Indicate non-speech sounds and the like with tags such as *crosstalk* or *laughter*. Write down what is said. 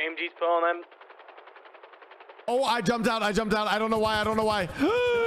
AMG's pulling them. Oh, I jumped out. I jumped out. I don't know why. I don't know why. *gasps* *laughs*